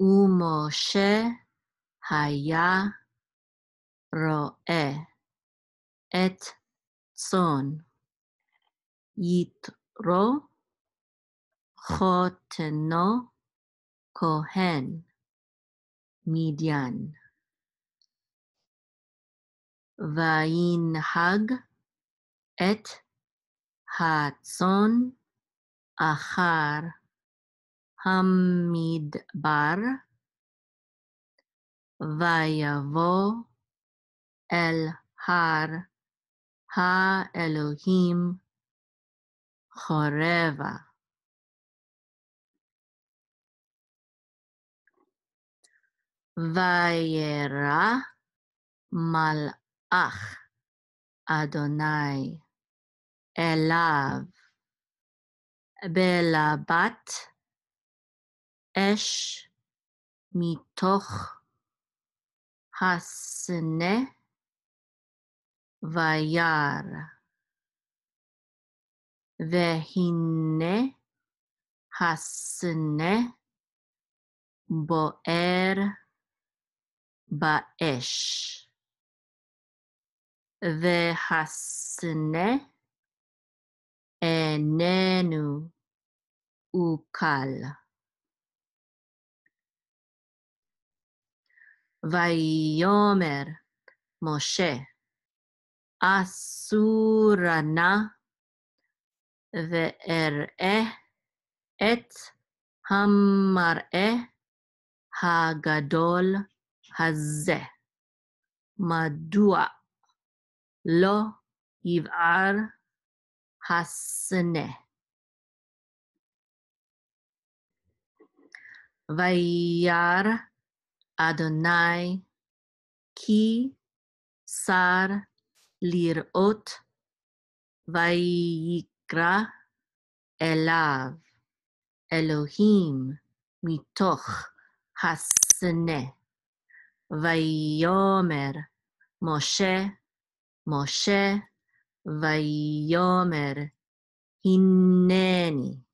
او ماشه هیا رائه. ات سون. یترو خاتنا کوهن میدین. و این حق ات هاتسون آخر המדבר, ויבוא אל הר האלוהים חורבה. וירא מלאך אדוני אליו בלבת אש מתוך הסנה וירא. והנה הסנה בוער באש, והסנה איננו אוכל. ויאמר משה, אסורה נא ואראה את המראה הגדול הזה. מדוע לא יבער הסנה? וירא אדוני כי שר לראות ויקרא אליו. אלוהים מתוך הסנה ויאמר משה משה ויאמר הנני